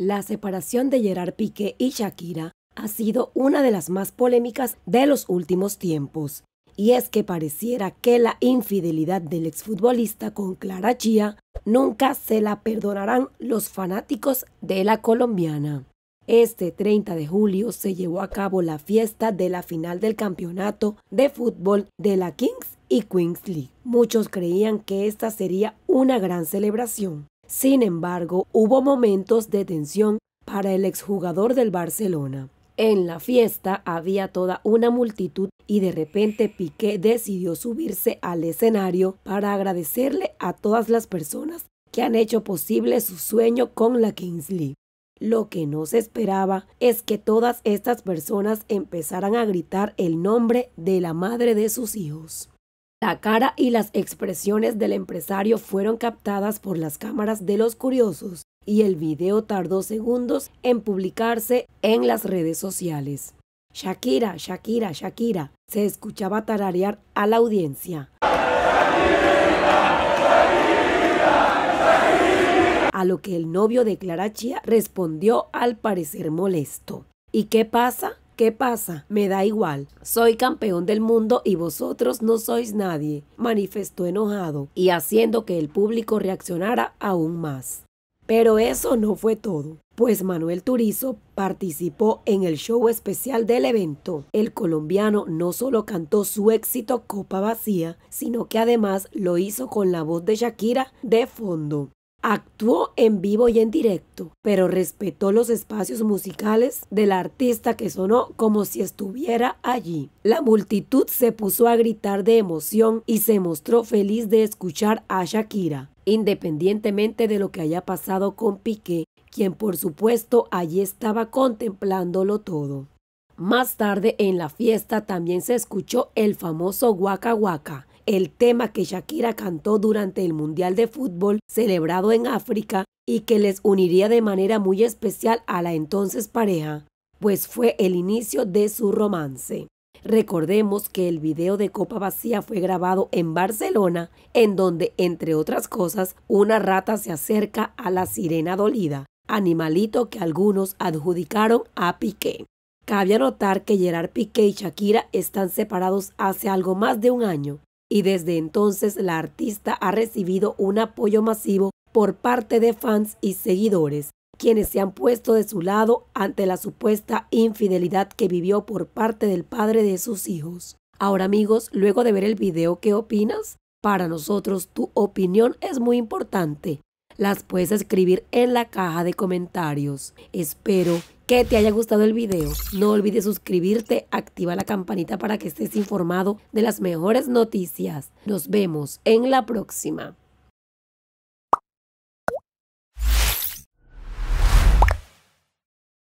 La separación de Gerard Piqué y Shakira ha sido una de las más polémicas de los últimos tiempos. Y es que pareciera que la infidelidad del exfutbolista con Clara Chía nunca se la perdonarán los fanáticos de la colombiana. Este 30 de julio se llevó a cabo la fiesta de la final del campeonato de fútbol de la Kings y Queens League. Muchos creían que esta sería una gran celebración, sin embargo, hubo momentos de tensión para el exjugador del Barcelona. En la fiesta había toda una multitud y de repente Piqué decidió subirse al escenario para agradecerle a todas las personas que han hecho posible su sueño con la Kingsley. Lo que no se esperaba es que todas estas personas empezaran a gritar el nombre de la madre de sus hijos. La cara y las expresiones del empresario fueron captadas por las cámaras de los curiosos y el video tardó segundos en publicarse en las redes sociales. Shakira, Shakira, Shakira, se escuchaba tararear a la audiencia. A lo que el novio de Clara Chia respondió al parecer molesto. ¿Y qué pasa? ¿Qué pasa? Me da igual. Soy campeón del mundo y vosotros no sois nadie, manifestó enojado y haciendo que el público reaccionara aún más. Pero eso no fue todo, pues Manuel Turizo participó en el show especial del evento. El colombiano no solo cantó su éxito Copa Vacía, sino que además lo hizo con la voz de Shakira de fondo. Actuó en vivo y en directo, pero respetó los espacios musicales del artista que sonó como si estuviera allí. La multitud se puso a gritar de emoción y se mostró feliz de escuchar a Shakira, independientemente de lo que haya pasado con Piqué, quien por supuesto allí estaba contemplándolo todo. Más tarde en la fiesta también se escuchó el famoso Waka Waka, el tema que Shakira cantó durante el Mundial de Fútbol celebrado en África y que les uniría de manera muy especial a la entonces pareja, pues fue el inicio de su romance. Recordemos que el video de Copa Vacía fue grabado en Barcelona, en donde, entre otras cosas, una rata se acerca a la sirena dolida, animalito que algunos adjudicaron a Piqué. Cabe anotar que Gerard Piqué y Shakira están separados hace algo más de un año, y desde entonces la artista ha recibido un apoyo masivo por parte de fans y seguidores, quienes se han puesto de su lado ante la supuesta infidelidad que vivió por parte del padre de sus hijos. Ahora amigos, luego de ver el video, ¿qué opinas? Para nosotros tu opinión es muy importante. Las puedes escribir en la caja de comentarios. Espero que te haya gustado el video. No olvides suscribirte, activa la campanita para que estés informado de las mejores noticias. Nos vemos en la próxima.